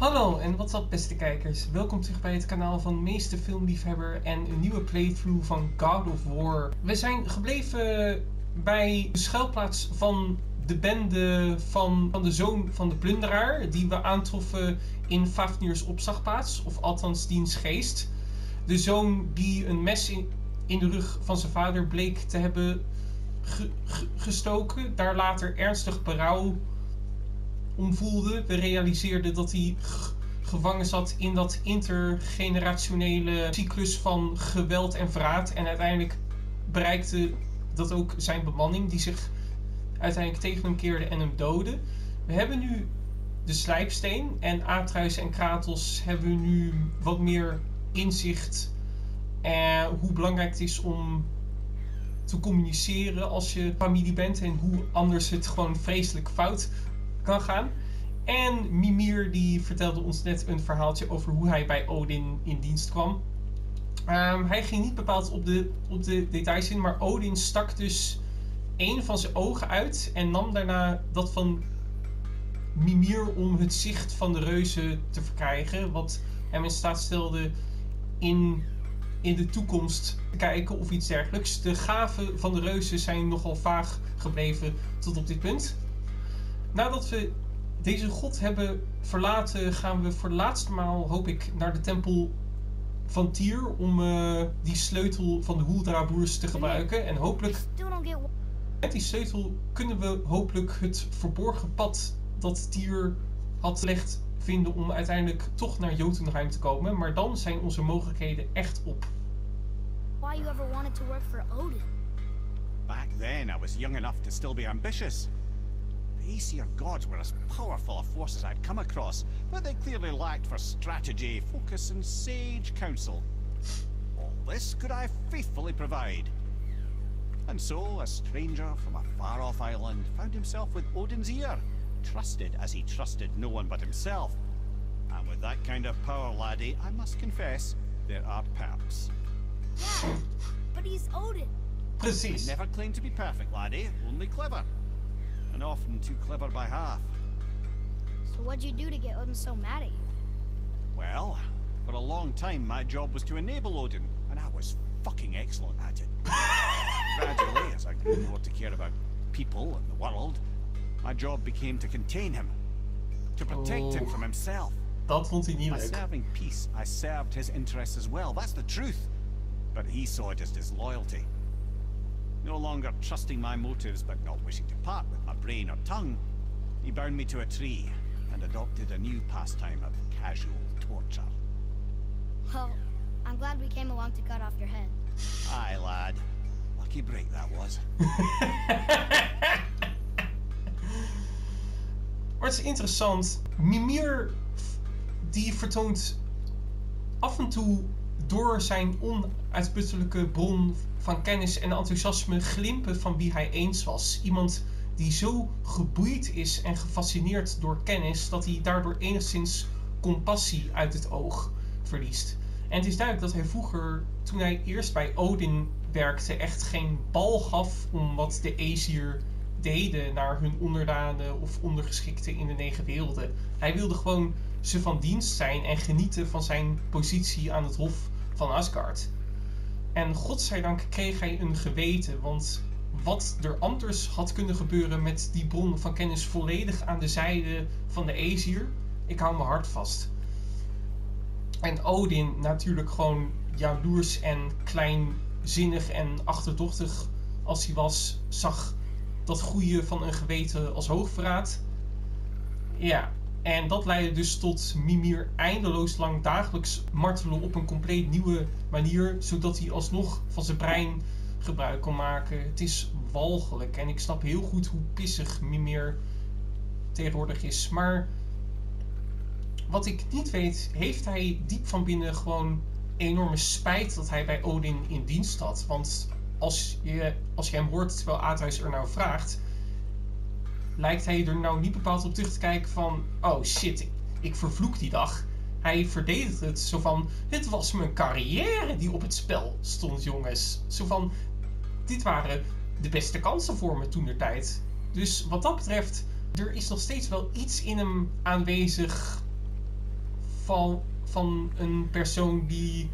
Hallo en wat up beste kijkers. Welkom terug bij het kanaal van Meeste Filmliefhebber en een nieuwe playthrough van God of War. We zijn gebleven bij de schuilplaats van de bende van, van de zoon van de plunderaar die we aantroffen in Fafnir's opslagplaats, of althans diens geest. De zoon die een mes in, in de rug van zijn vader bleek te hebben ge- ge- gestoken, daar later ernstig berouw om voelde. We realiseerden dat hij gevangen zat in dat intergenerationele cyclus van geweld en verraad. En uiteindelijk bereikte dat ook zijn bemanning, die zich uiteindelijk tegen hem keerde en hem doodde. We hebben nu de slijpsteen en Atreus en Kratos hebben nu wat meer inzicht en hoe belangrijk het is om te communiceren als je familie bent en hoe anders het gewoon vreselijk fout kan gaan. En Mimir die vertelde ons net een verhaaltje over hoe hij bij Odin in dienst kwam. Ehm, hij ging niet bepaald op de, op de details in, maar Odin stak dus een van zijn ogen uit en nam daarna dat van Mimir om het zicht van de reuzen te verkrijgen. Wat hem in staat stelde in, in de toekomst te kijken of iets dergelijks. De gaven van de reuzen zijn nogal vaag gebleven tot op dit punt. Nadat we deze god hebben verlaten, gaan we voor de laatste maal, hoop ik, naar de tempel van Tyr om eh, die sleutel van de Huldra-broers te gebruiken. En hopelijk, met die sleutel, kunnen we hopelijk het verborgen pad dat Tyr had gelegd vinden om uiteindelijk toch naar Jotunheim te komen. Maar dan zijn onze mogelijkheden echt op. why you ever wanted to work for Odin. Back then, I was young enough to still be ambitious. The Aesir gods were as powerful a force as I'd come across, but they clearly lacked for strategy, focus, and sage counsel. All this could I faithfully provide. And so, a stranger from a far off island found himself with Odin's ear, trusted as he trusted no one but himself. And with that kind of power, laddie, I must confess, there are perks. Yeah, but he's Odin. Precies. Never claimed to be perfect, laddie, only clever. And often too clever by half. So what'd you do to get Odin so mad at you? Well, for a long time my job was to enable Odin, and I was fucking excellent at it. Gradually, as I grew more to care about people and the world, my job became to contain him, to protect him Oh. from himself. Dat vond hij niet By leuk. serving peace, I served his interests as well. That's the truth. But he saw it as disloyalty. No longer trusting my motives, but not wishing to part with my brain or tongue, he bound me to a tree and adopted a new pastime of casual torture. Well, I'm glad we came along to cut off your head. Aye, lad. Lucky break that was. Maar het is interessant. Mimir die vertoont af en toe door zijn onuitputtelijke bron van kennis en enthousiasme glimpen van wie hij eens was. Iemand die zo geboeid is en gefascineerd door kennis dat hij daardoor enigszins compassie uit het oog verliest. En het is duidelijk dat hij vroeger, toen hij eerst bij Odin werkte, echt geen bal gaf om wat de Aesir deden naar hun onderdanen of ondergeschikten in de negen werelden. Hij wilde gewoon ze van dienst zijn en genieten van zijn positie aan het hof van Asgard. En godzijdank kreeg hij een geweten, want wat er anders had kunnen gebeuren met die bron van kennis volledig aan de zijde van de Aesir, ik hou mijn hart vast. En Odin natuurlijk gewoon jaloers en kleinzinnig en achterdochtig als hij was, zag dat goede van een geweten als hoogverraad. Ja, en dat leidde dus tot Mimir eindeloos lang dagelijks martelen op een compleet nieuwe manier, zodat hij alsnog van zijn brein gebruik kon maken. Het is walgelijk en ik snap heel goed hoe pissig Mimir tegenwoordig is. Maar wat ik niet weet, heeft hij diep van binnen gewoon enorme spijt dat hij bij Odin in dienst had. Want als je, als je hem hoort terwijl Atreus er nou vraagt, lijkt hij er nou niet bepaald op terug te kijken van... Oh shit, ik, vervloek die dag. Hij verdedigt het zo van... Het was mijn carrière die op het spel stond, jongens. Zo van... Dit waren de beste kansen voor me toen tijd. Dus wat dat betreft, er is nog steeds wel iets in hem aanwezig geval van een persoon die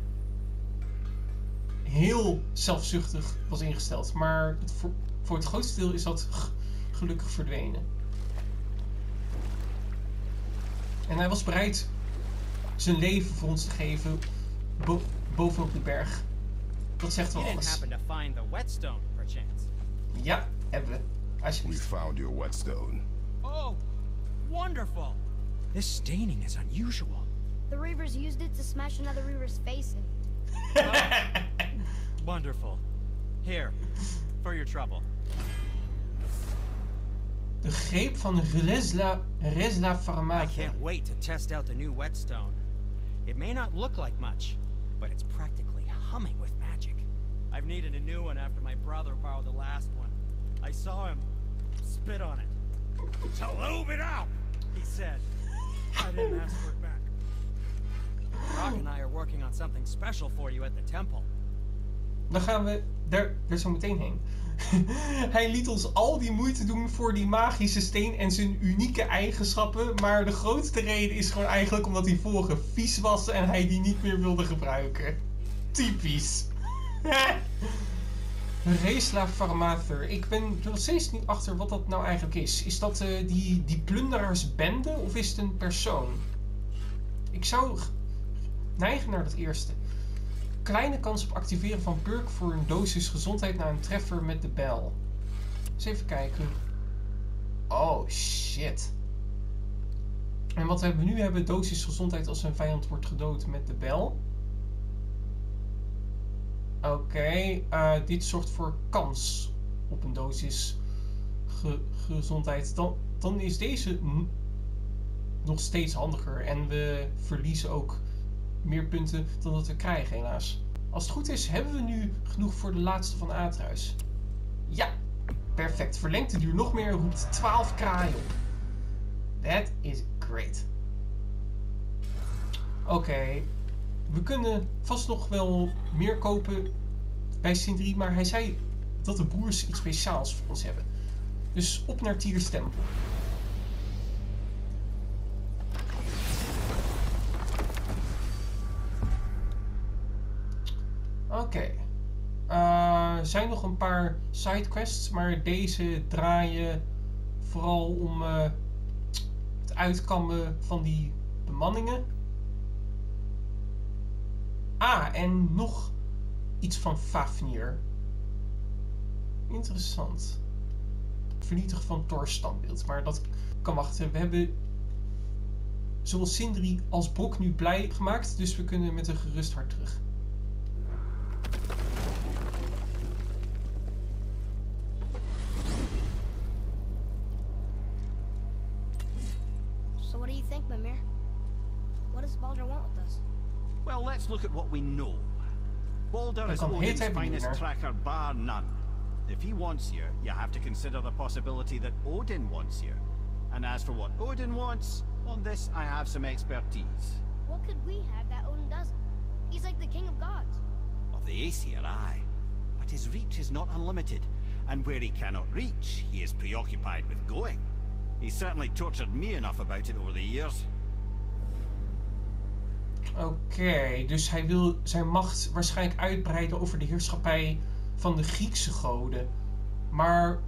heel zelfzuchtig was ingesteld. Maar het, voor, voor het grootste deel is dat gelukkig verdwenen. En hij was bereid zijn leven voor ons te geven bo bovenop de berg. Dat zegt wel alles. happen to find the whetstone, perchance. Ja, hebben we. We Alsjeblieft. found your whetstone. Oh, wonderful! This staining is unusual. The Reavers used it to smash another Reaver's face in. Wonderful. Here, for your trouble. De greep van Resla, Resla I can't wait to test out the new whetstone. It may not look like much, but it's practically humming with magic. I've needed a new one after my brother borrowed the last one. I saw him spit on it. To lube it up, he said. I didn't ask for it back. Rock and I are working on something special for you at the temple. Dan gaan we daar, daar zo meteen heen. Hij liet ons al die moeite doen voor die magische steen en zijn unieke eigenschappen. Maar de grootste reden is gewoon eigenlijk omdat die vorige vies was en hij die niet meer wilde gebruiken. Typisch. Resla Farmather. Ik ben nog steeds niet achter wat dat nou eigenlijk is. Is dat eh, die, die plunderaarsbende of is het een persoon? Ik zou neigen naar dat eerste. Kleine kans op activeren van perk voor een dosis gezondheid na een treffer met de bel. Eens even kijken. Oh shit. En wat we nu? Hebben dosis gezondheid als een vijand wordt gedood met de bel. Oké, eh, dit zorgt voor kans op een dosis ge- gezondheid. Dan, dan is deze nog steeds handiger. En we verliezen ook meer punten dan dat we krijgen, helaas. Als het goed is, hebben we nu genoeg voor de laatste van Aardhuis. Ja, perfect. Verlengt de duur nog meer, roept 12 kraaien op. That is great. Oké, we kunnen vast nog wel meer kopen bij Sindri, maar hij zei dat de boers iets speciaals voor ons hebben. Dus op naar Tiers Er zijn nog een paar sidequests, maar deze draaien vooral om eh, het uitkammen van die bemanningen. Ah, en nog iets van Fafnir. Interessant. Vernietigen van Thor's standbeeld, maar dat kan wachten. We hebben zowel Sindri als Brok nu blij gemaakt, dus we kunnen met een gerust hart terug. Let's look at what we know. Baldur is kan de hele Odin's finest tracker, bar none. If he wants you, you have to consider the possibility that Odin wants you. And as for what Odin wants, on this I have some expertise. What could we have that Odin doesn't? He's like the king of gods. Of the Aesir, aye. But his reach is not unlimited, and where he cannot reach, he is preoccupied with going. He's certainly tortured me enough about it over the years. Oké, dus hij wil zijn macht waarschijnlijk uitbreiden over de heerschappij van de Griekse goden. Maar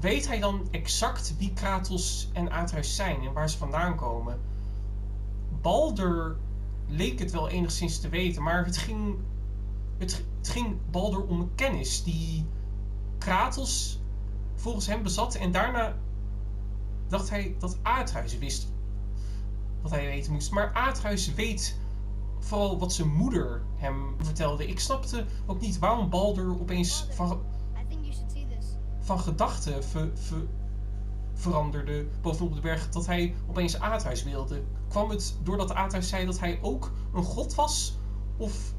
weet hij dan exact wie Kratos en Atreus zijn en waar ze vandaan komen? Balder leek het wel enigszins te weten, maar het ging, het, het ging Balder om kennis die Kratos volgens hem bezat. En daarna dacht hij dat Atreus wist wat hij weten moest. Maar Aardhuis weet vooral wat zijn moeder hem vertelde. Ik snapte ook niet waarom Baldur opeens van, van gedachten ver- ver- veranderde bovenop de berg. Dat hij opeens Aardhuis wilde. Kwam het doordat Aardhuis zei dat hij ook een god was? Of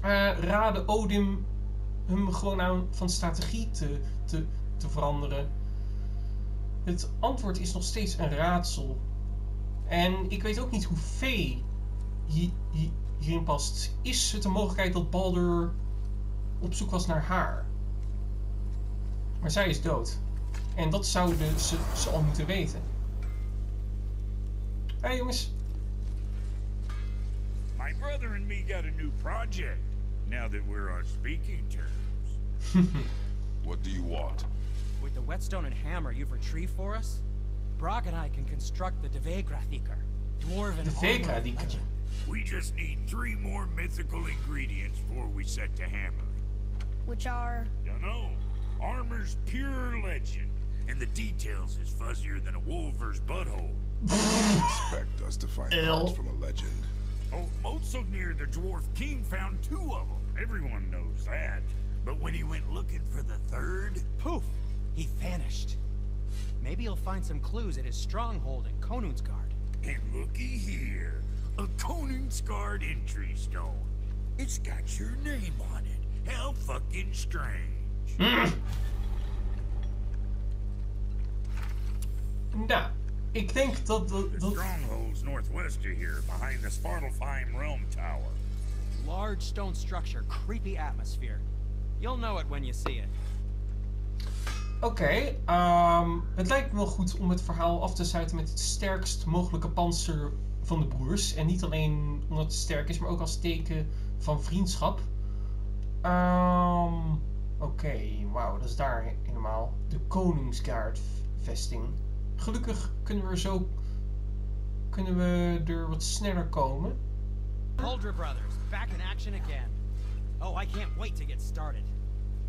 eh raadde Odin hem gewoon aan van strategie te, te, te veranderen? Het antwoord is nog steeds een raadsel. En ik weet ook niet hoe Vee hi- hierin past. Is het een mogelijkheid dat Baldur op zoek was naar haar? Maar zij is dood. En dat zouden ze, ze al moeten weten. Hey jongens. My brother and me got a new project. Now that we're on speaking terms. What do you want? With the whetstone and hammer you've retrieved for us, Brock and I can construct the Devegrathikar, dwarven Devegrathikar. armor of. We just need three more mythical ingredients before we set to hammering. Which are. Dunno. Armor's pure legend, and the details is fuzzier than a wolver's butthole. Expect us to find Ill. parts from a legend. Oh, Motsognir the Dwarf King found two of them. Everyone knows that. But when he went looking for the third, Poof! He vanished. Maybe he'll find some clues at his stronghold in Konunsgard. and looky here, a Konungsgard entry stone. It's got your name on it. How fucking strange. Hmm. Nou, ik denk dat... dat, The dat stronghold's northwest of here, behind the Svartalfheim Realm Tower. Large stone structure, creepy atmosphere. You'll know it when you see it. Oké, ehm, het lijkt me wel goed om het verhaal af te sluiten met het sterkst mogelijke panzer van de broers. En niet alleen omdat het sterk is, maar ook als teken van vriendschap. Ehm, Oké, wauw, dat is daar helemaal. De Koningsgaard vesting. Gelukkig kunnen we er zo kunnen we er wat sneller komen. Huldra Brothers, back in action again. Oh, I can't wait to get started.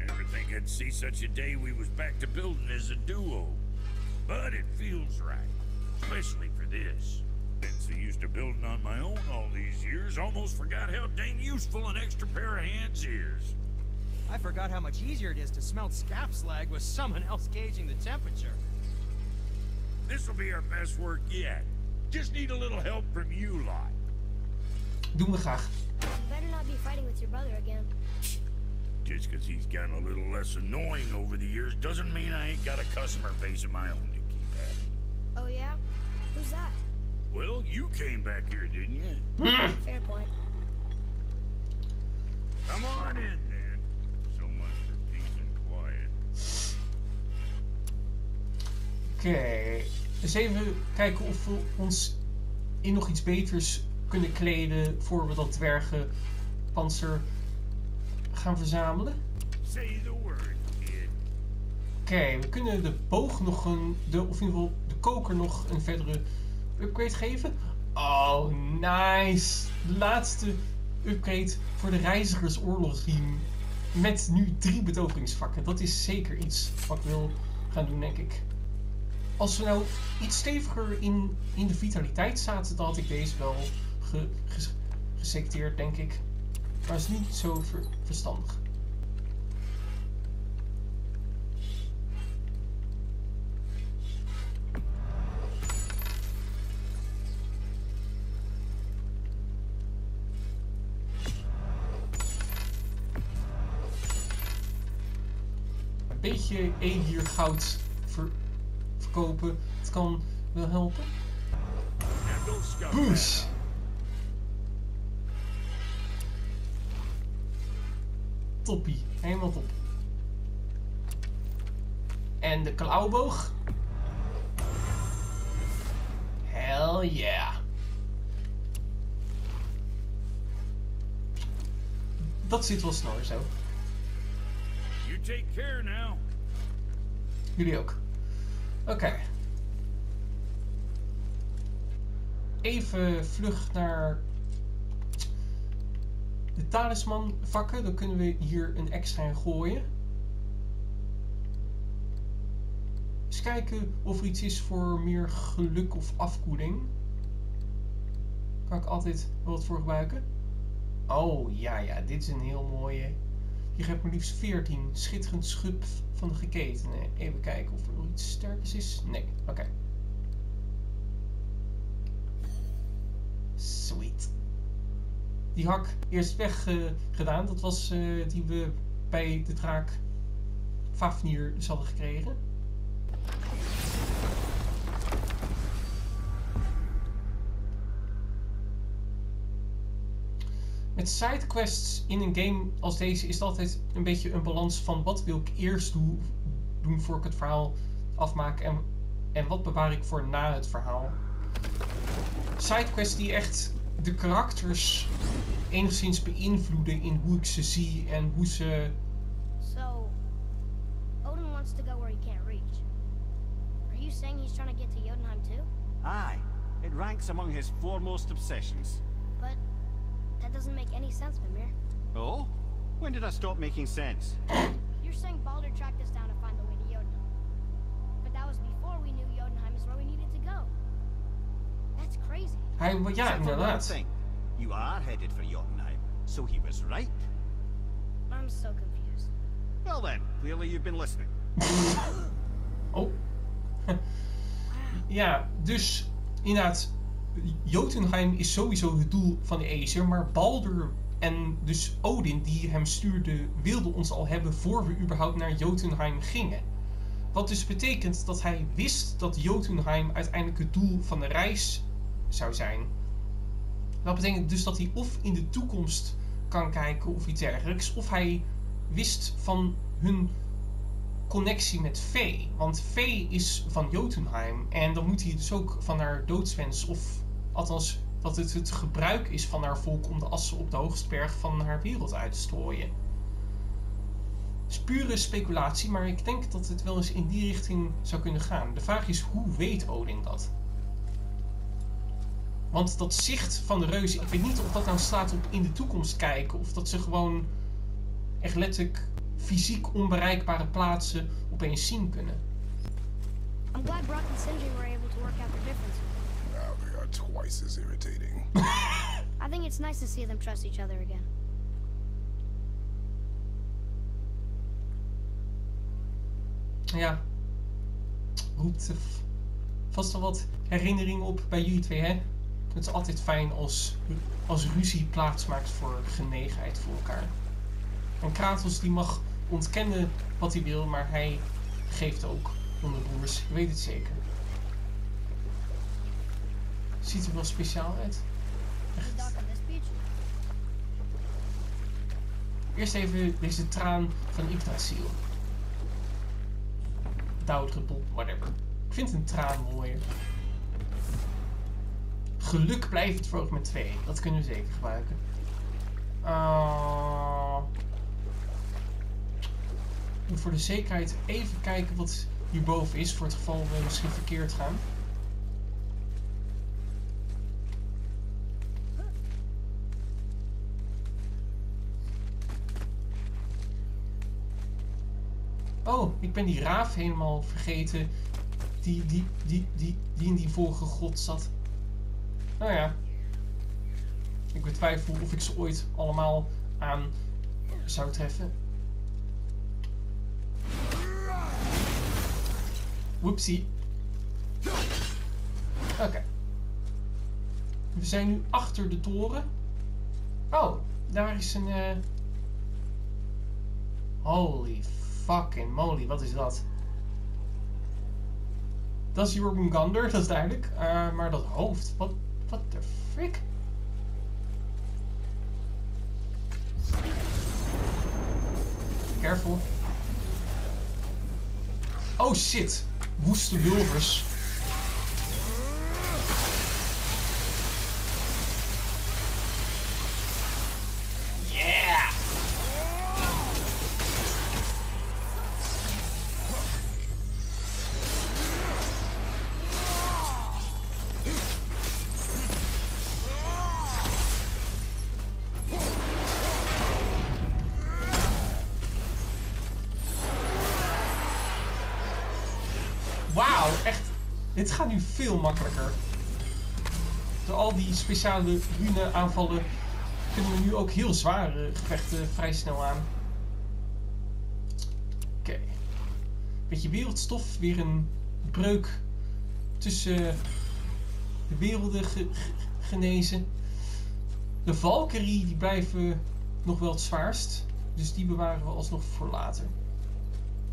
Never think I'd see such a day we was back to building as a duo. But it feels right, especially for this. Been so used to building on my own all these years, almost forgot how dang useful an extra pair of hands is. I forgot how much easier it is to smelt scap slag with someone else gauging the temperature. This'll be our best work yet. Just need a little help from you lot. Doen we graag. You better not be fighting with your brother again. Just 'cause he's gotten a little less annoying over the years doesn't mean I ain't got a customer base of my own to keep having. Oh, yeah? Who's that? Well, you came back here, didn't you? Fair point. Come on in, then. So much for peace and quiet. Oké, dus even kijken of we ons in nog iets beters kunnen kleden voor we dat dwergenpanzer gaan verzamelen. Oké, we kunnen de boog nog een, de, of in ieder geval de koker nog een verdere upgrade geven. Oh, nice! De laatste upgrade voor de reizigersoorlogsriem. Met nu drie betoveringsvakken. Dat is zeker iets wat ik wil gaan doen, denk ik. Als we nou iets steviger in, in de vitaliteit zaten, dan had ik deze wel ge, ges- geselecteerd, denk ik. Maar is niet zo ver- verstandig. Een beetje hier goud ver- verkopen. Het kan wel helpen. Boes! Toppie, helemaal top. En de klauwboog. Hell yeah. Dat zit wel snor zo. You take care now. Jullie ook. Oké. Even vlug naar de talisman vakken. Dan kunnen we hier een extra in gooien. Eens kijken of er iets is voor meer geluk of afkoeling. Kan ik altijd wat voor gebruiken. Oh ja, ja, dit is een heel mooie. Je hebt maar liefst 14. Schitterend schub van de geketenen. Even kijken of er nog iets sterkers is. Nee, oké. Sweet. Die hak eerst weg eh, gedaan. Dat was eh, die we bij de draak Fafnir dus hadden gekregen. Met sidequests in een game als deze is het altijd een beetje een balans van wat wil ik eerst doen, doen voor ik het verhaal afmaak en, en wat bewaar ik voor na het verhaal. sidequests die echt de karakters enigszins beïnvloeden in hoe ik ze zie en hoe ze. So, Odin wants to go where he can't reach. Are you saying he's trying to get to Jotunheim too? Aye, it ranks among his foremost obsessions. But that doesn't make any sense, Mimir. Oh? When did I stop making sense? You're saying Balder tracked us down to find the way to Hij, ja, Except for one inderdaad. thing. You are headed for Jotunheim, so he was right. I'm so confused. Well then, clearly you've been listening. Oh. ja, dus inderdaad, Jotunheim is sowieso het doel van de Acer, maar Baldur en dus Odin die hem stuurde, wilden ons al hebben voor we überhaupt naar Jotunheim gingen. Wat dus betekent dat hij wist dat Jotunheim uiteindelijk het doel van de reis zou zijn. Dat betekent dus dat hij of in de toekomst kan kijken of iets dergelijks, of hij wist van hun connectie met Vee. Want Vee is van Jotunheim. En dan moet hij dus ook van haar doodswens, of althans dat het het gebruik is van haar volk om de assen op de hoogste berg van haar wereld uit te strooien. Het is pure speculatie, maar ik denk dat het wel eens in die richting zou kunnen gaan. De vraag is, hoe weet Odin dat? Want dat zicht van de reuzen, ik weet niet of dat nou slaat op in de toekomst kijken, of dat ze gewoon echt letterlijk fysiek onbereikbare plaatsen opeens zien kunnen. I'm glad Brock and Sindri were able to work out their differences. Now they are twice as irritating. I think it's nice to see them trust each other again. Ja, roept eh, vast wel wat herinneringen op bij jullie twee, hè? Het is altijd fijn als, als ruzie plaatsmaakt voor genegenheid voor elkaar. En Kratos die mag ontkennen wat hij wil, maar hij geeft ook onder broers. Ik weet het zeker. Ziet er wel speciaal uit. Beach? Eerst even deze traan van Yggdrasil. Dauwdruppel, whatever. Ik vind een traan mooier. Geluk blijft het voor met twee. Dat kunnen we zeker gebruiken. Uh, voor de zekerheid even kijken wat hierboven is. Voor het geval we misschien verkeerd gaan. Oh, ik ben die raaf helemaal vergeten. Die, die, die, die, die in die vorige grot zat. Nou ja. Ik betwijfel of ik ze ooit allemaal aan zou treffen. Whoopsie. Oké. We zijn nu achter de toren. Oh, daar is een... eh, Holy fucking moly, wat is dat? Dat is Jormungandr, dat is duidelijk. Eh, maar dat hoofd, wat, wat de frick? Careful. Oh shit, woeste wulvers. Gaat nu veel makkelijker. Door al die speciale rune aanvallen kunnen we nu ook heel zware gevechten vrij snel aan. Oké. Beetje wereldstof, weer een breuk tussen de werelden ge- ge- genezen. De Valkyrie die blijven nog wel het zwaarst, dus die bewaren we alsnog voor later.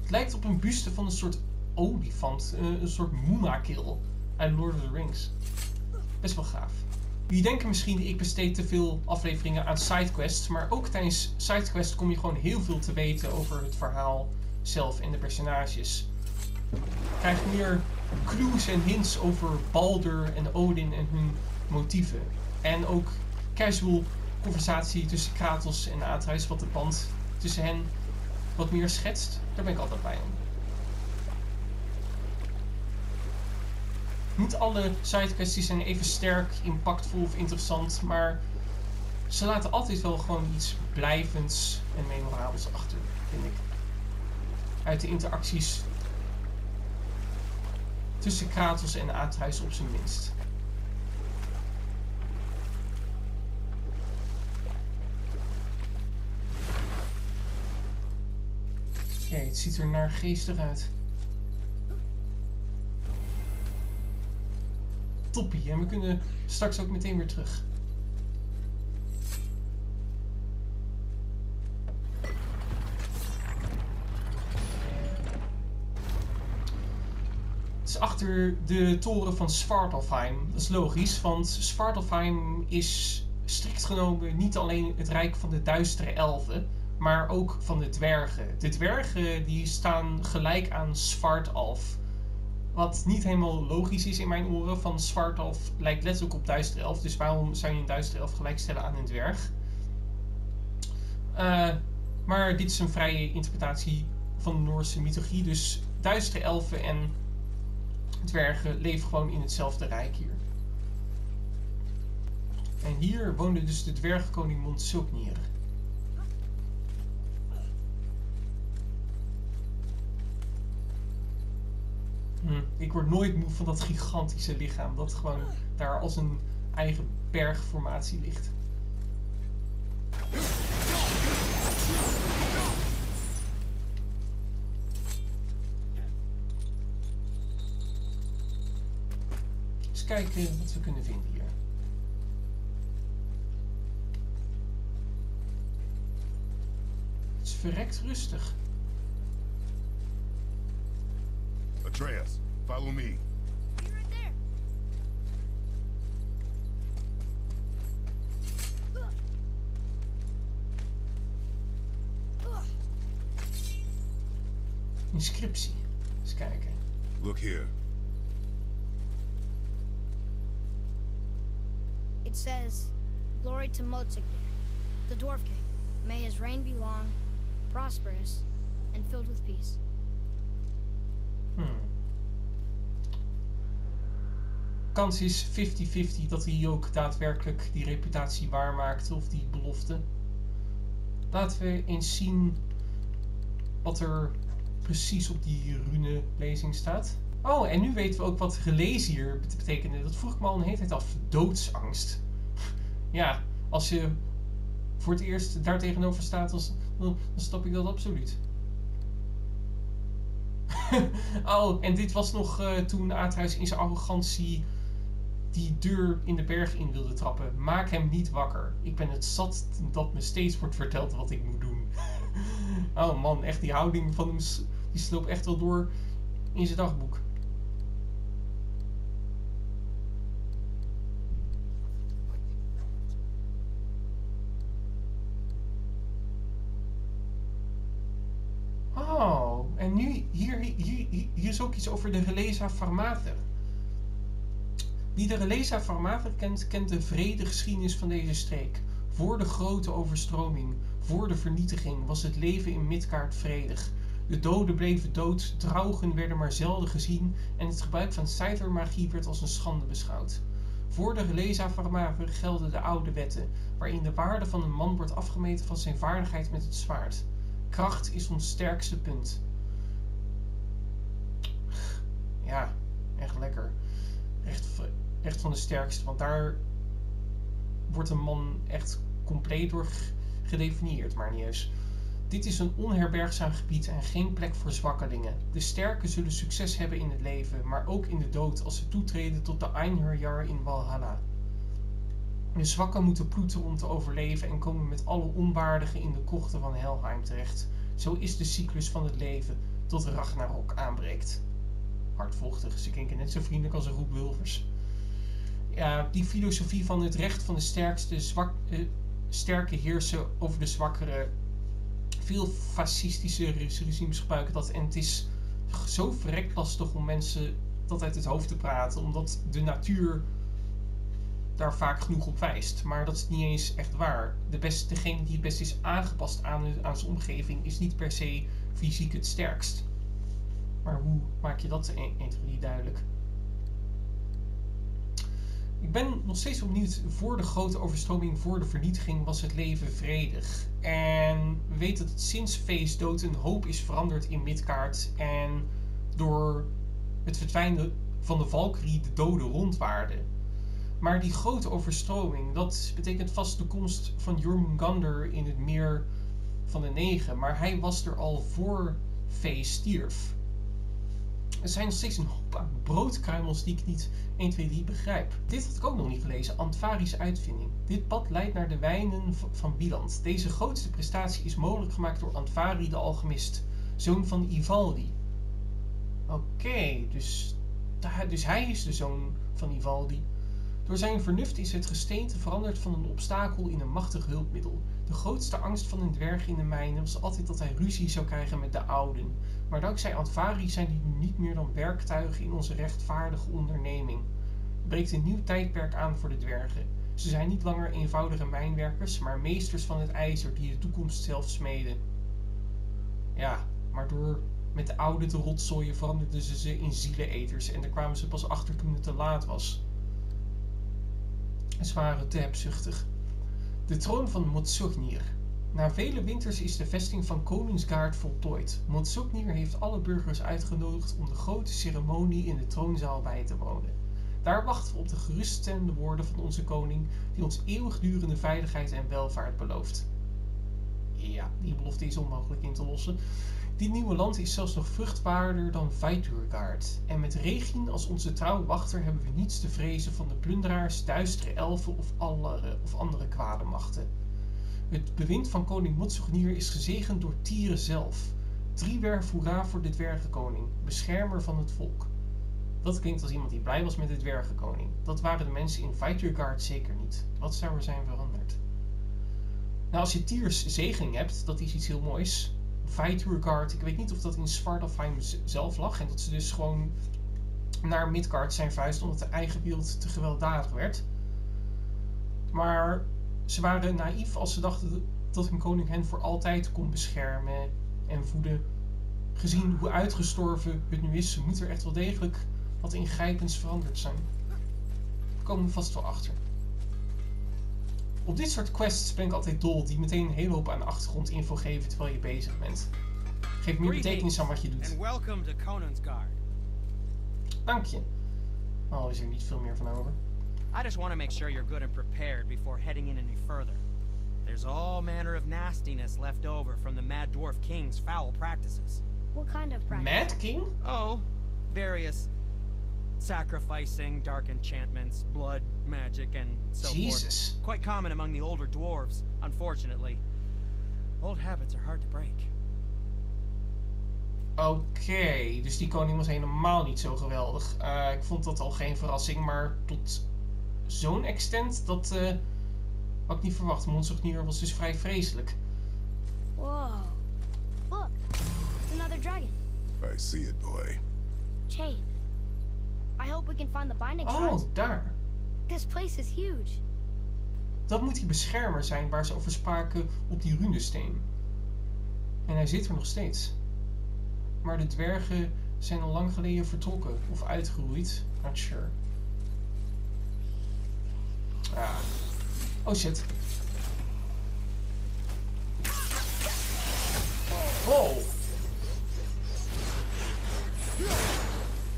Het lijkt op een buste van een soort olifant, eh, een soort Mumakil uit Lord of the Rings. Best wel gaaf. Jullie denken misschien, ik besteed te veel afleveringen aan sidequests, maar ook tijdens sidequests kom je gewoon heel veel te weten over het verhaal zelf en de personages. Je krijgt meer clues en hints over Balder en Odin en hun motieven. En ook casual conversatie tussen Kratos en Atreus, wat de band tussen hen wat meer schetst. Daar ben ik altijd bij om. Niet alle sidequests zijn even sterk, impactvol of interessant, maar ze laten altijd wel gewoon iets blijvends en memorabels achter, vind ik. Uit de interacties tussen Kratos en Atreus op zijn minst. Oké, het ziet er naar geestig uit. Toppie, en we kunnen straks ook meteen weer terug. Het is achter de toren van Svartalfheim. Dat is logisch, want Svartalfheim is strikt genomen niet alleen het rijk van de duistere elfen, maar ook van de dwergen. De dwergen die staan gelijk aan Svartalf. Wat niet helemaal logisch is in mijn oren, van Svartalf lijkt letterlijk op duistere elf, dus waarom zou je een duistere elf gelijkstellen aan een dwerg? Eh, maar dit is een vrije interpretatie van de Noorse mythologie, dus duistere elfen en dwergen leven gewoon in hetzelfde rijk hier. En hier woonde dus de dwergkoning Montsulknir. Hm, Ik word nooit moe van dat gigantische lichaam dat gewoon daar als een eigen bergformatie ligt. Eens kijken wat we kunnen vinden hier. Het is verrekt rustig. Atreus, follow me. Be right there. Inscriptie. Eens kijken. Look here. It says, Glory to Motsognir, the Dwarf King. May his reign be long, prosperous, and filled with peace. Hmm. Kans is 50-50 dat hij ook daadwerkelijk die reputatie waarmaakt of die belofte. Laten we eens zien wat er precies op die rune-lezing staat. Oh, en nu weten we ook wat gelezen hier bet- betekende. Dat vroeg ik me al een hele tijd af. Doodsangst. ja, als je voor het eerst daar tegenover staat, dan, dan snap ik dat absoluut. oh, en dit was nog eh, toen Aathuis in zijn arrogantie die deur in de berg in wilde trappen. Maak hem niet wakker. Ik ben het zat dat me steeds wordt verteld wat ik moet doen. oh man, echt die houding van hem, die sloop echt wel door in zijn dagboek. Oh, en nu, hier, is ook iets over de Releza Farmater. Wie de Releza Farmater kent, kent de vrede geschiedenis van deze streek. Voor de grote overstroming, voor de vernietiging, was het leven in Midkaart vredig. De doden bleven dood, draugen werden maar zelden gezien en het gebruik van cijfermagie werd als een schande beschouwd. Voor de Farmater gelden de oude wetten, waarin de waarde van een man wordt afgemeten van zijn vaardigheid met het zwaard. Kracht is ons sterkste punt. Ja, echt lekker. Echt, echt van de sterkste, want daar wordt een man echt compleet door gedefinieerd, maar niet eens. Dit is een onherbergzaam gebied en geen plek voor zwakkelingen. De sterken zullen succes hebben in het leven, maar ook in de dood als ze toetreden tot de Einherjar in Valhalla. De zwakken moeten ploeteren om te overleven en komen met alle onwaardigen in de krochten van Helheim terecht. Zo is de cyclus van het leven tot Ragnarok aanbreekt. Hardvochtig, ze klinken net zo vriendelijk als een groep wulvers. Ja, die filosofie van het recht van de sterkste, zwak, eh, sterke heersen over de zwakkere. Veel fascistische re- regimes gebruiken dat en het is zo verrekt lastig om mensen dat uit het hoofd te praten, omdat de natuur daar vaak genoeg op wijst. Maar dat is niet eens echt waar. De best, degene die het best is aangepast aan, aan zijn omgeving is niet per se fysiek het sterkst. Maar hoe maak je dat 1, 2, 3 duidelijk? Ik ben nog steeds benieuwd, voor de grote overstroming, voor de vernietiging, was het leven vredig. En we weten dat sinds Feest dood een hoop is veranderd in Midkaart. En door het verdwijnen van de Valkyrie de doden rondwaarden. Maar die grote overstroming, dat betekent vast de komst van Jormungandr in het meer van de negen. Maar hij was er al voor Vee stierf. Er zijn nog steeds een hoop broodkruimels die ik niet 1, 2, 3 begrijp. Dit had ik ook nog niet gelezen, Antvaris uitvinding. Dit pad leidt naar de wijnen van Wieland. Deze grootste prestatie is mogelijk gemaakt door Antvari de alchemist, zoon van Ivaldi. Oké, dus, dus hij is de zoon van Ivaldi. Door zijn vernuft is het gesteente veranderd van een obstakel in een machtig hulpmiddel. De grootste angst van een dwerg in de mijnen was altijd dat hij ruzie zou krijgen met de ouden. Maar dankzij Antvari zijn die nu niet meer dan werktuigen in onze rechtvaardige onderneming. Er breekt een nieuw tijdperk aan voor de dwergen. Ze zijn niet langer eenvoudige mijnwerkers, maar meesters van het ijzer die de toekomst zelf smeden. Ja, maar door met de oude te rotzooien veranderden ze ze in zieleneters en daar kwamen ze pas achter toen het te laat was. Ze waren hebzuchtig. De troon van Motsognir. Na vele winters is de vesting van Koningsgaard voltooid. Motsognir heeft alle burgers uitgenodigd om de grote ceremonie in de troonzaal bij te wonen. Daar wachten we op de geruststellende woorden van onze koning, die ons eeuwigdurende veiligheid en welvaart belooft. Ja, die belofte is onmogelijk in te lossen. Dit nieuwe land is zelfs nog vruchtbaarder dan Veiturgaard. En met Regin als onze trouwe wachter hebben we niets te vrezen van de plunderaars, duistere elfen of, alle, of andere kwade machten. Het bewind van koning Motsugnier is gezegend door Tieren zelf. Driewerf hoera voor de dwergenkoning, beschermer van het volk. Dat klinkt als iemand die blij was met de dwergenkoning. Dat waren de mensen in Veiturgaard zeker niet. Wat zou er zijn veranderd? Nou, als je Tiers zegening hebt, dat is iets heel moois. Ik weet niet of dat in Svartalfheim zelf lag. En dat ze dus gewoon naar Midgard zijn vuist omdat de eigen wereld te gewelddadig werd. Maar ze waren naïef als ze dachten dat hun koning hen voor altijd kon beschermen en voeden. Gezien hoe uitgestorven het nu is, moet er echt wel degelijk wat ingrijpends veranderd zijn. Daar komen we vast wel achter. Op dit soort quests ben ik altijd dol, die meteen een hele hoop aan de achtergrondinfo geven terwijl je bezig bent. Geef meer betekenis aan wat je doet. Dank je. Oh, is er niet veel meer van over. I just want to make sure you're good and prepared before heading in any further. There's all manner of nastiness left over from the Mad Dwarf King's foul practices. What kind of practice? Mad King? Oh, various sacrificing, dark enchantments, blood, magic, and so Jesus. forth. Quite common among the older dwarves, unfortunately. Old habits are hard to break. Oké, dus die koning was helemaal niet zo geweldig. Uh, ik vond dat al geen verrassing, maar tot zo'n extent, dat uh, had ik niet verwacht. Monsognier was dus vrij vreselijk. Whoa. Look, it's another dragon. I see it, boy. Chain. I hope we can find the binding Oh, daar. This place is huge. Dat moet die beschermer zijn waar ze over spraken op die runesteen. En hij zit er nog steeds. Maar de dwergen zijn al lang geleden vertrokken of uitgeroeid. Not sure. Ah. Oh shit. Wow.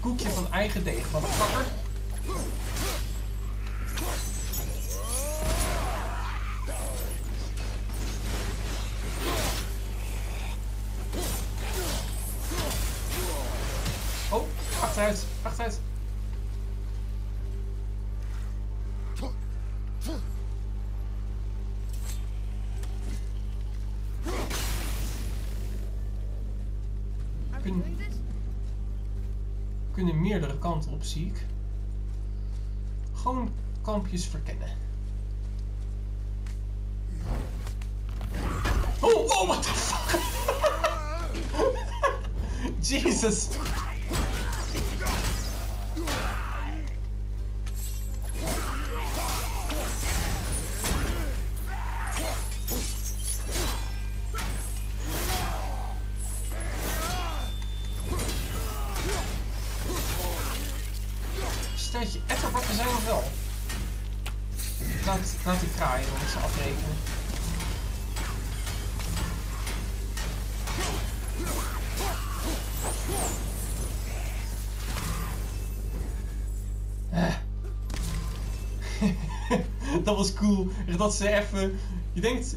Koekje van eigen deeg, van een kakker. Oh, achteruit, achteruit. Meerdere kanten op, zie ik. Gewoon kampjes verkennen. Oh, oh, what the fuck? dat was cool. Dat ze even. Je denkt.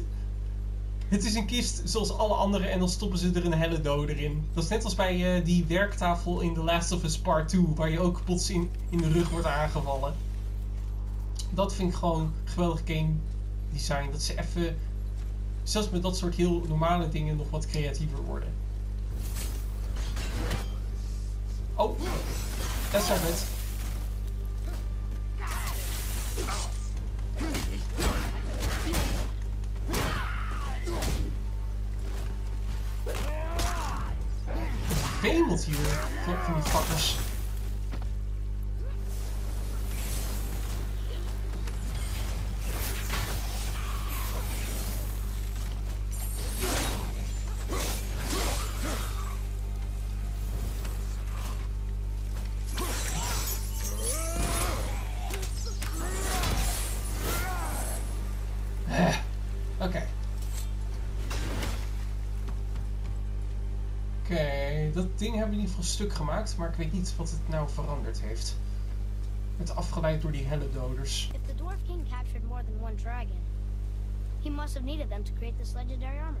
Het is een kist zoals alle andere en dan stoppen ze er een helle doder in. Dat is net als bij eh, die werktafel in The Last of Us Part 2, waar je ook plots in, in de rug wordt aangevallen. Dat vind ik gewoon geweldig game design. Dat ze even, zelfs met dat soort heel normale dingen, nog wat creatiever worden. Oh, dat is het. Wemelt hier van van die fuckers. Ding hebben we in ieder geval stuk gemaakt, maar ik weet niet wat het nou veranderd heeft. Het afgeleid door die helle doders. If the Dwarf King captured more than one dragon, he must have needed them to create this legendary armor.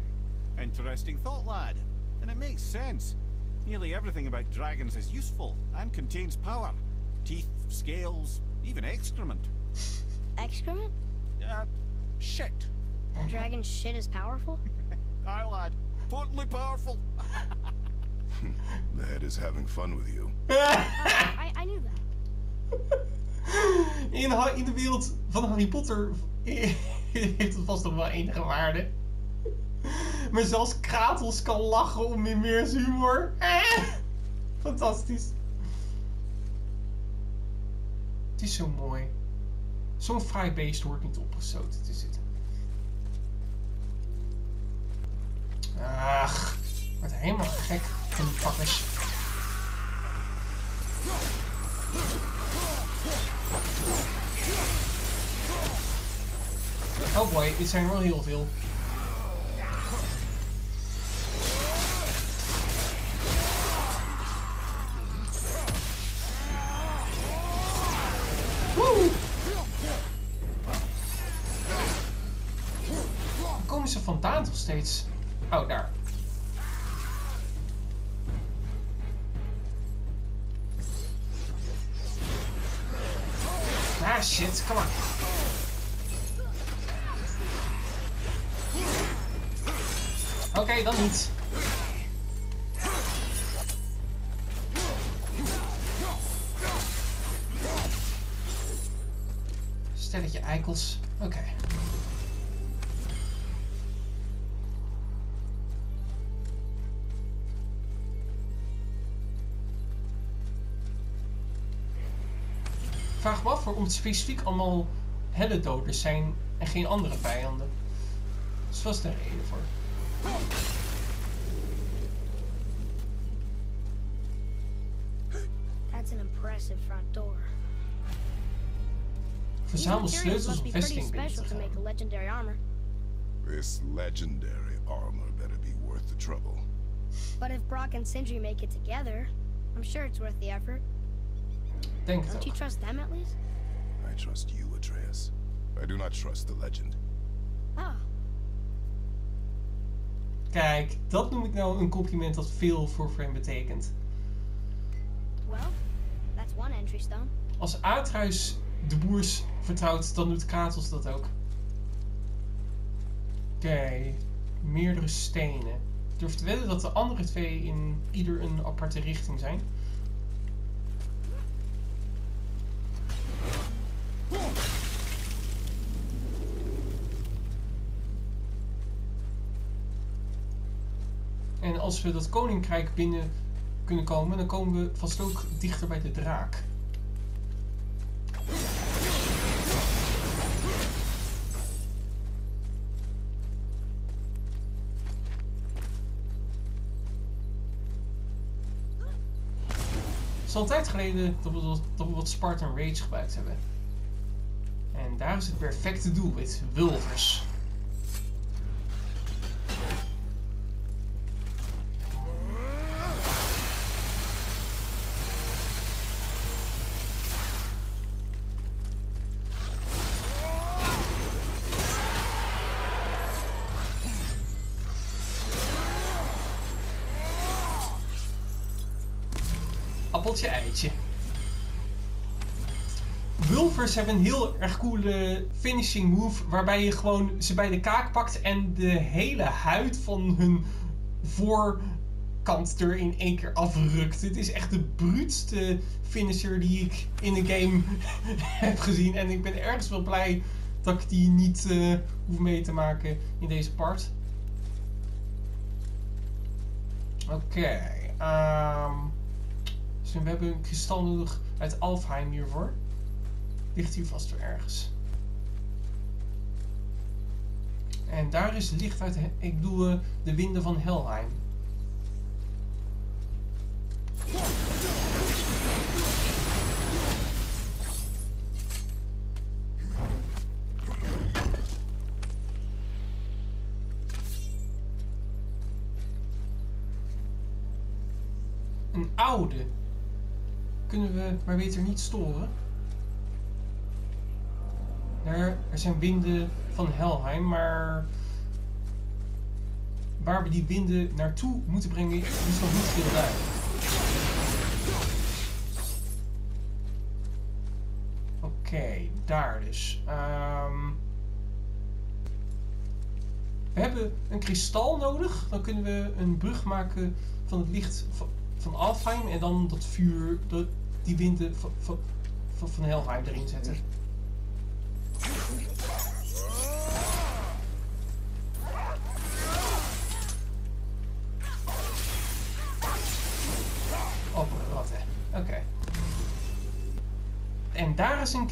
Interesting thought, lad. And it makes sense. Nearly everything about dragons is useful and contains power. Teeth, scales, even excrement. Excrement? Uh, shit. Dragon shit is powerful? Aye, lad. Totally powerful. The head is having fun with you. I, I knew that. In, de wereld van Harry Potter heeft het vast nog wel enige waarde. Maar zelfs Kratos kan lachen om Mimir's humor. Fantastisch. Het is zo mooi. Zo'n fraai beest hoort niet opgesloten te zitten. Ach, wordt helemaal gek die pakkers. Oh boy, dit zijn wel heel veel. Woe! Waar komen ze vandaan toch steeds? Oh, daar. Oké, dan niet. Stelletje eikels. Oké. Vraag me af waarom het specifiek allemaal helle doders zijn en geen andere vijanden. Dat vast een reden voor. Verzamel These materials sleutels must om be pretty vesting binnen special to make a legendary armor. This legendary armor better be worth the trouble. But if Brock and Sindri make it together, I'm sure it's worth the effort. Denk het Don't you trust them at least? I trust you, Atreus. I do not trust the legend. Oh, Kijk, dat noem ik nou een compliment dat veel voor hem betekent. well, that's one entry stone. Als Atreus de boers vertrouwt, dan doet Kratos dat ook. Oké, meerdere stenen. Ik durf te wedden dat de andere twee in ieder een aparte richting zijn. En als we dat koninkrijk binnen kunnen komen, dan komen we vast ook dichter bij de draak. Is al geleden dat we, dat wat Spartan Rage gebruikt hebben. En daar is het perfecte doelwit. Wulvers. Wulvers hebben een heel erg coole finishing move. Waarbij je gewoon ze bij de kaak pakt en de hele huid van hun voorkant er in één keer afrukt. Het is echt de bruutste finisher die ik in de game heb gezien. En ik ben ergens wel blij dat ik die niet eh, hoef mee te maken in deze part. Oké. ehm, dus we hebben een kristal nodig uit Alfheim hiervoor. Ligt hier vast weer ergens. En daar is licht uit, ik bedoel eh, de winden van Helheim. Een oude. Kunnen we maar beter niet storen? Er, er zijn winden van Helheim, maar waar we die winden naartoe moeten brengen is nog niet heel duidelijk. Oké, daar dus. Ehm, we hebben een kristal nodig. Dan kunnen we een brug maken van het licht van, Alfheim en dan dat vuur, die winden van, van, van Helheim erin zetten.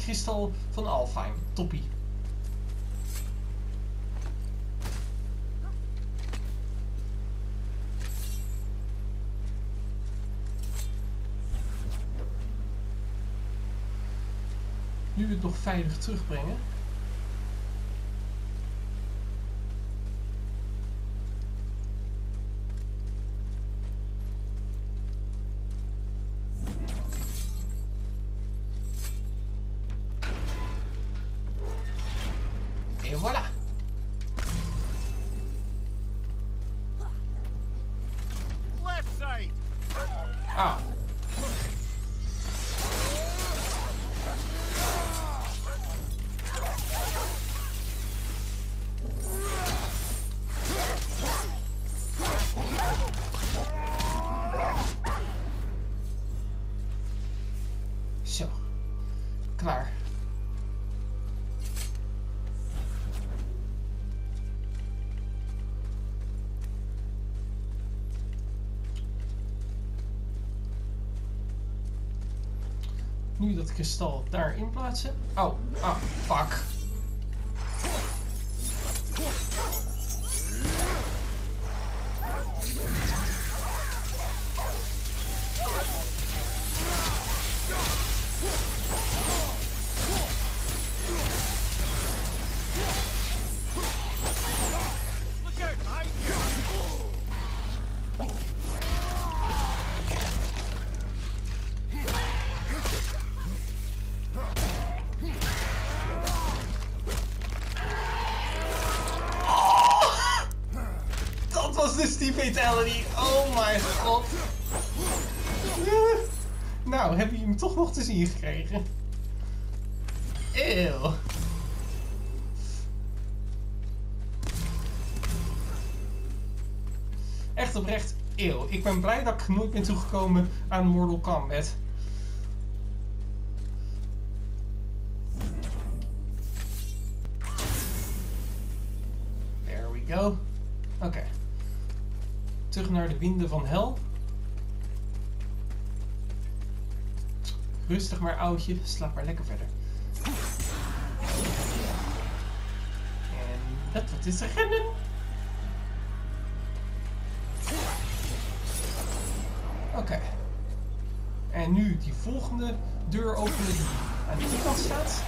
Kristal van Alfheim. Toppie. Nu het nog veilig terugbrengen. Dat kristal daarin plaatsen. Oh, ah, fuck. Ben blij dat ik nooit ben toegekomen aan Mortal Kombat. There we go. Oké. Terug naar de winden van hel. Rustig maar, oudje. Slaap maar lekker verder. En dat wordt is. Oké. Die volgende deur openen die aan die kant staat.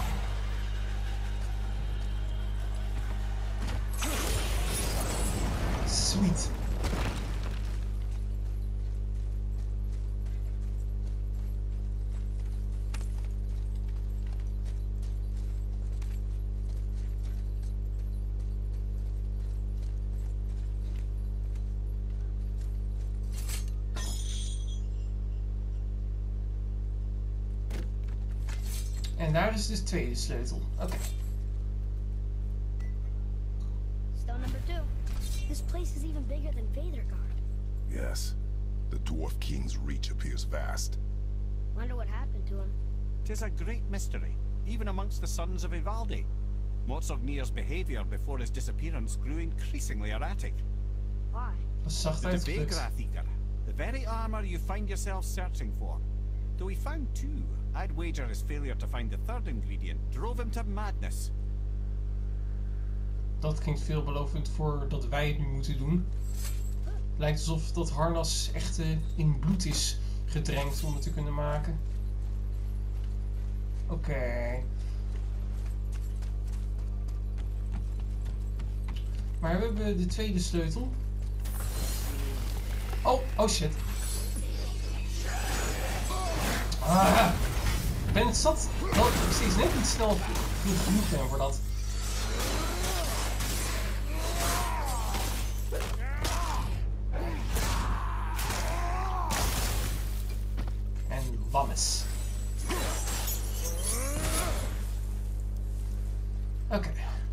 Sweet. En daar is dus de tweede Stone number two. This place is even bigger than Vadergard. Yes. The Dwarf King's reach appears vast. Wonder what happened to him. Tis a great mystery, even amongst the sons of Ivaldi. Motsognir's behavior before his disappearance grew increasingly erratic. Why? Dat The uitgedrukt. Eater, the very armor you find yourself searching for. Though he found two, I'd wager his failure to find the third ingredient drove him to madness. Dat klinkt veelbelovend voor dat wij het nu moeten doen. Lijkt alsof dat harnas echt eh, in bloed is gedrenkt om het te kunnen maken. Oké. Maar we de tweede sleutel. Oh, oh shit. Ik ben het zat dat ik steeds net niet snel genoeg genoeg ben voor dat. En wammes. Oké. Hi.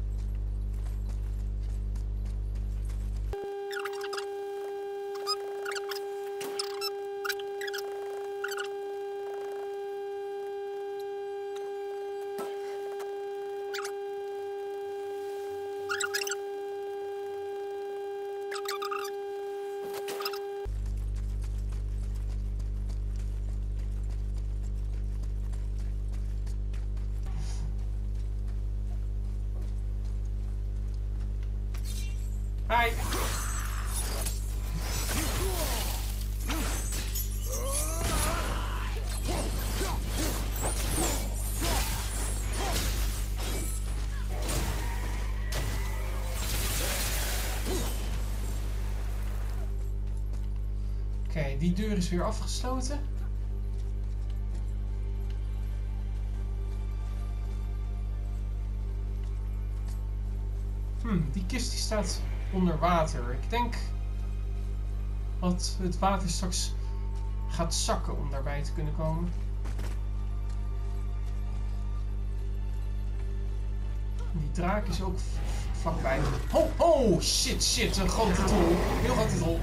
Die deur is weer afgesloten. Hmm, die kist die staat onder water. Ik denk dat het water straks gaat zakken om daarbij te kunnen komen. Die draak is ook vlakbij. Oh, oh, shit, shit, een grote tol. Heel grote tol.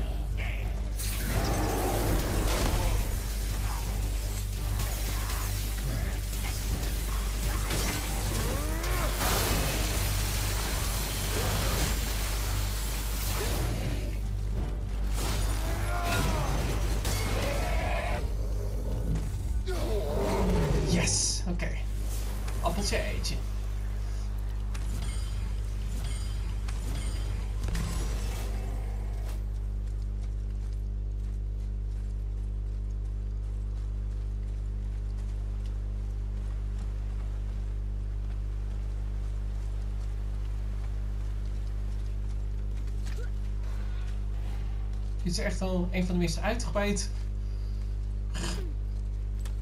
Dit is echt wel een van de meest uitgebreid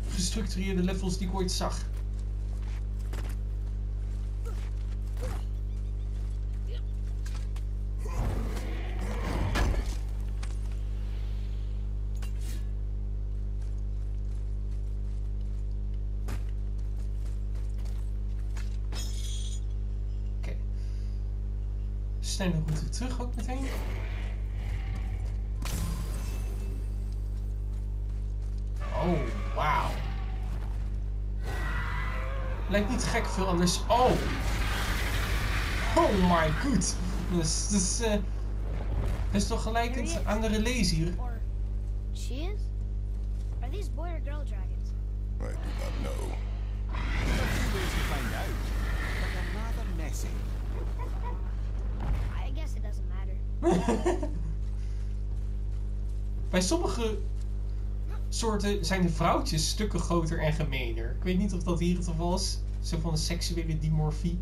gestructureerde levels die ik ooit zag. Lijkt niet gek veel anders. Oh! Oh my god. Dus, dus eh, is toch gelijkend aan de relais hier? She is? Are these boy or girl dragons? I do not know. Find out, but they're rather messy. I guess it doesn't matter. Bij sommige soorten zijn de vrouwtjes stukken groter en gemener. Ik weet niet of dat hier het geval is. Zo van seksuele dimorfie.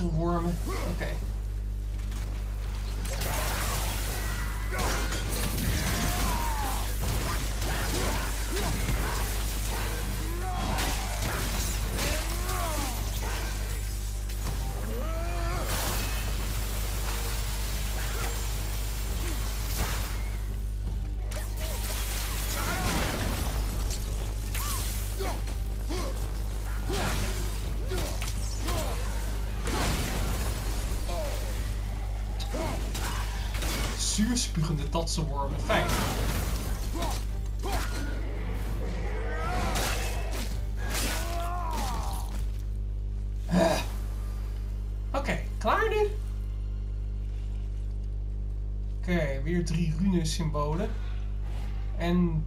Stomme tatselwormen. Oké. Zuurspugende tatselwormen. Fijn. Eh. Oké, klaar nu? Oké, weer drie rune-symbolen. En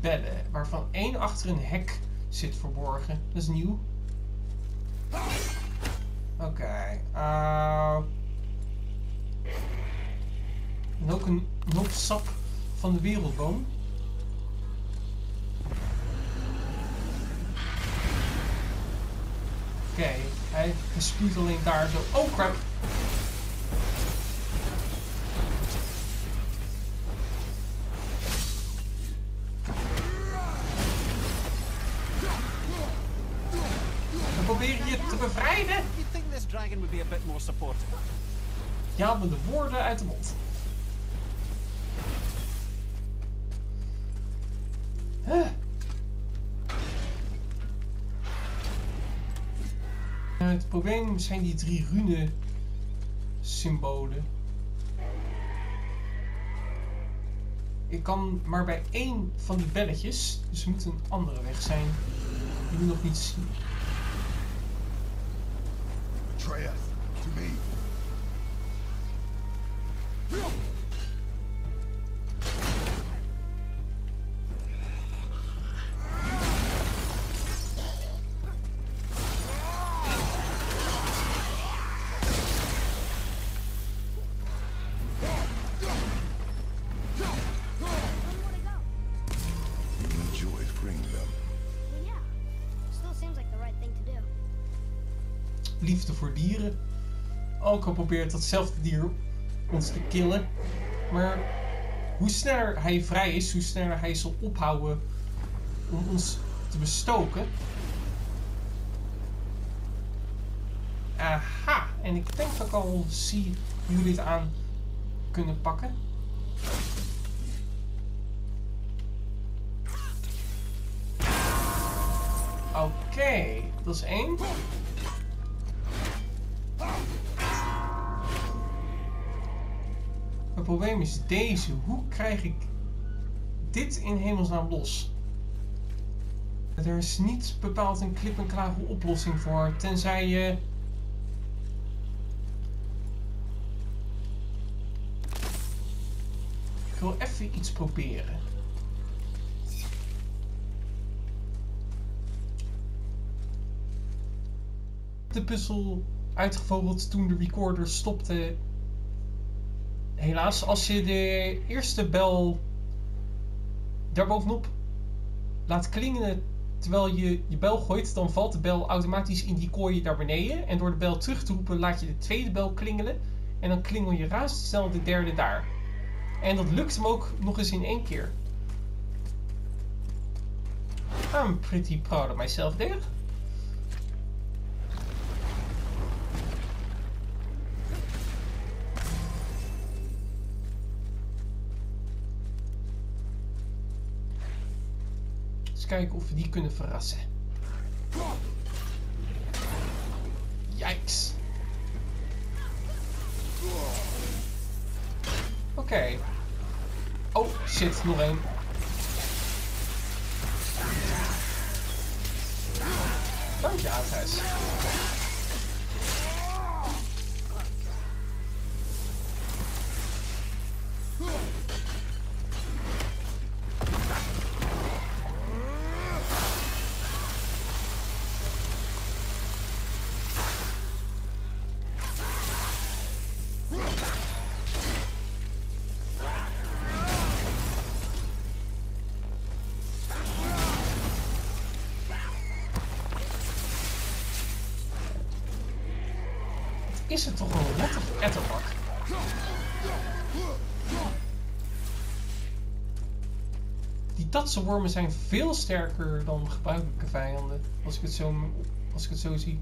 bellen, waarvan één achter een hek zit verborgen. Dat is nieuw. Sap van de wereldboom. Oké, hij, hij spuurt alleen daar zo. Oh crap! We proberen je te bevrijden. You'd think this dragon would be a bit more supportive. Je haalt me de woorden uit de mond. Het probleem zijn die drie rune symbolen. Ik kan maar bij één van die belletjes, dus er moet een andere weg zijn. Die we nog niet zien. Me. Ook al probeert datzelfde dier ons te killen. Maar hoe sneller hij vrij is, hoe sneller hij zal ophouden om ons te bestoken. Aha, en ik denk dat ik al zie hoe jullie het aan kunnen pakken. Oké, dat is één. Probleem is deze. Hoe krijg ik dit in hemelsnaam los? Er is niet bepaald een klip-en-klare oplossing voor, tenzij je... Ik wil even iets proberen. De puzzel uitgevogeld toen de recorder stopte helaas, als je de eerste bel daarbovenop laat klingen terwijl je je bel gooit, dan valt de bel automatisch in die kooi naar beneden. En door de bel terug te roepen laat je de tweede bel klingelen. En dan klingel je razendsnel de derde daar. En dat lukt hem ook nog eens in één keer. I'm pretty proud of myself there. Kijken of we die kunnen verrassen. Yikes. Oké. Oh, shit, nog één. Die tatsenwormen zijn veel sterker dan gebruikelijke vijanden, als ik het zo, als ik het zo zie.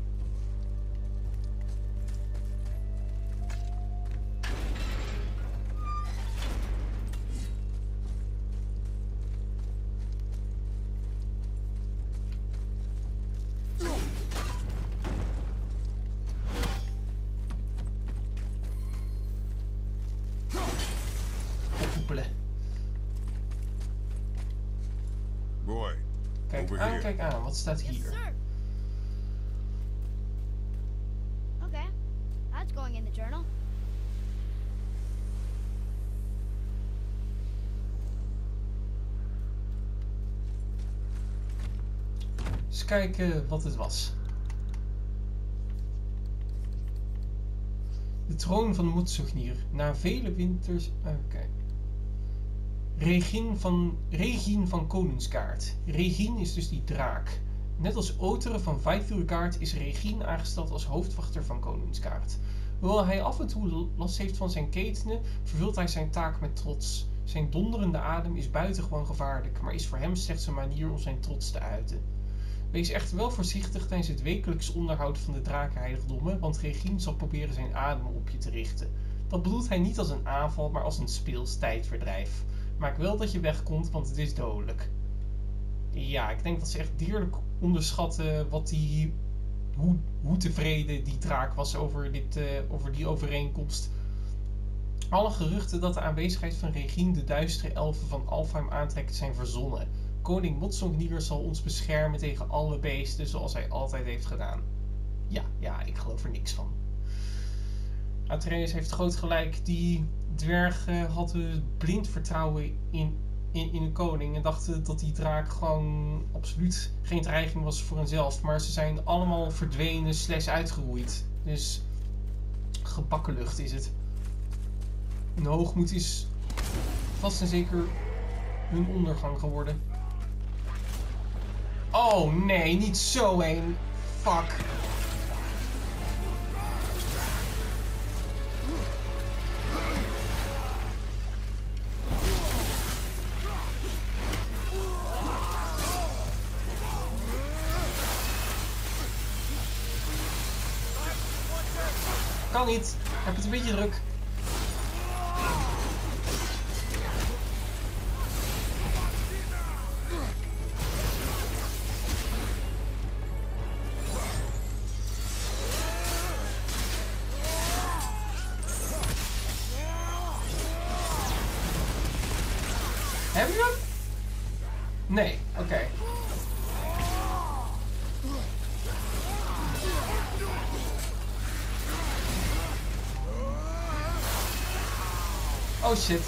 Kijken wat het was. De troon van Moetsugnier. Na vele winters... Oké. Regin van, Regin van Koningskaart. Regin is dus die draak. Net als Otere van Vijfvuurkaart is Regin aangesteld als hoofdwachter van Koningskaart. Hoewel hij af en toe last heeft van zijn ketenen, vervult hij zijn taak met trots. Zijn donderende adem is buitengewoon gevaarlijk, maar is voor hem slechts een manier om zijn trots te uiten. Wees echter wel voorzichtig tijdens het wekelijks onderhoud van de drakenheiligdommen, want Regine zal proberen zijn adem op je te richten. Dat bedoelt hij niet als een aanval, maar als een speels tijdverdrijf. Maak wel dat je wegkomt, want het is dodelijk. Ja, ik denk dat ze echt dierlijk onderschatten wat die, hoe, hoe tevreden die draak was over, dit, eh, over die overeenkomst. Alle geruchten dat de aanwezigheid van Regine de duistere elfen van Alfheim aantrekt zijn verzonnen. Koning Motsongnier zal ons beschermen tegen alle beesten zoals hij altijd heeft gedaan. Ja, ja, ik geloof er niks van. Atreus heeft groot gelijk. Die dwergen hadden blind vertrouwen in, in, in de koning. En dachten dat die draak gewoon absoluut geen dreiging was voor henzelf. Maar ze zijn allemaal verdwenen slash uitgeroeid. Dus gebakken lucht is het. Een hoogmoed is vast en zeker hun ondergang geworden. Oh nee, niet zo een. Fuck. Kan niet. Oh shit.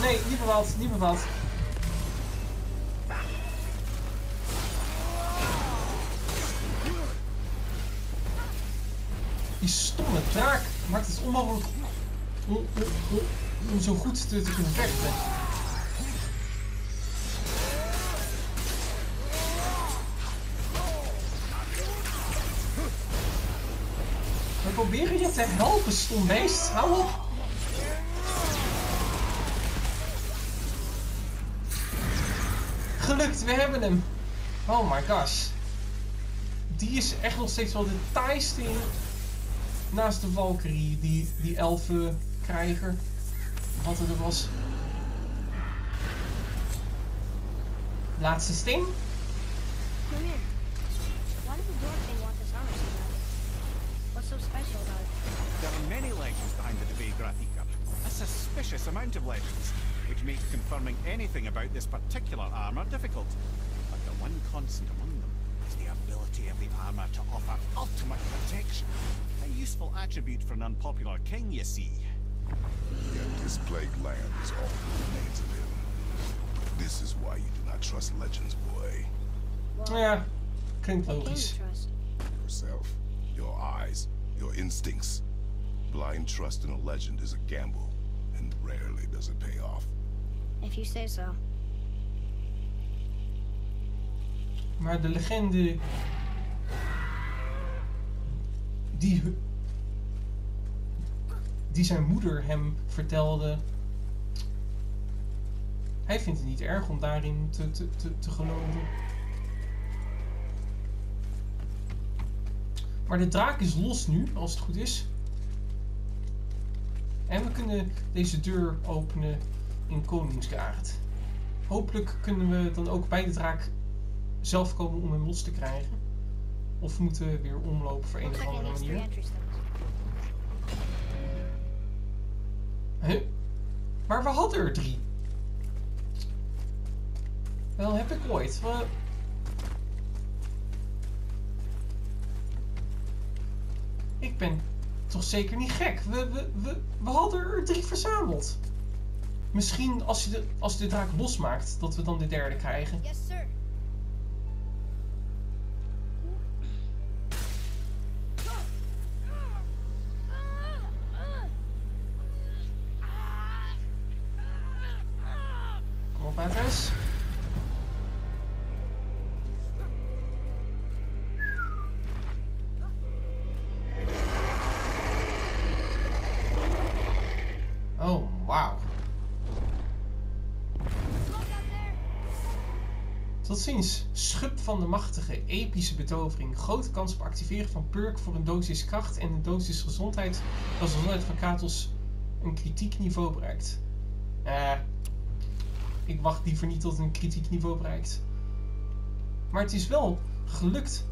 Nee, niet bepaald, niet bepaald. Die stomme draak maakt het onmogelijk om, om, om, om zo goed te, te kunnen vechten. Proberen je te helpen, stom beest. Hou op. Gelukt, we hebben hem. Oh my gosh. Die is echt nog steeds wel de taaiste naast de Valkyrie, die, die elfenkrijger. Wat het er was. Laatste steen. Come in. Suspicious amount of legends, which makes confirming anything about this particular armor difficult. But the one constant among them is the ability of the armor to offer ultimate protection. A useful attribute for an unpopular king, you see. Yet this plagued land is all that remains of him. This is why you do not trust legends, boy. Well, Ja, klinkt what can you logisch. trust? Yourself, your eyes, your instincts. Blind trust in a legend is a gamble, and rarely does it pay off. If you say so. Maar de legende. Die. Die zijn moeder hem vertelde. Hij vindt het niet erg om daarin te, te, te, te geloven. Maar de draak is los nu, als het goed is. En we kunnen deze deur openen in Koningsgaard. Hopelijk kunnen we dan ook bij de draak zelf komen om hem los te krijgen. Of we moeten weer omlopen voor een of andere manier. Huh? Maar we hadden er drie. Wel heb ik ooit. We... Ik ben toch zeker niet gek. We, we, we, we hadden er drie verzameld. Misschien als je de, als je de draak losmaakt, dat we dan de derde krijgen. Yes, sir. Ziens. Schub van de machtige, epische betovering. Grote kans op activeren van perk voor een dosis kracht en een dosis gezondheid als de gezondheid van Kratos een kritiek niveau bereikt. Eh, ik wacht liever niet tot een kritiek niveau bereikt. Maar het is wel gelukt.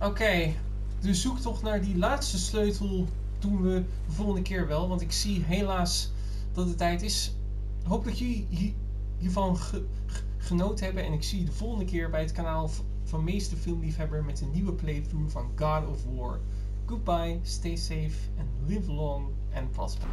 Oké, de zoektocht naar die laatste sleutel doen we de volgende keer wel. Want ik zie helaas dat het tijd is. Hoop dat jullie hier- hiervan ge- ge- genoten hebben. En ik zie je de volgende keer bij het kanaal van Meester Filmliefhebber met een nieuwe playthrough van God of War. Goodbye, stay safe and live long and prosper.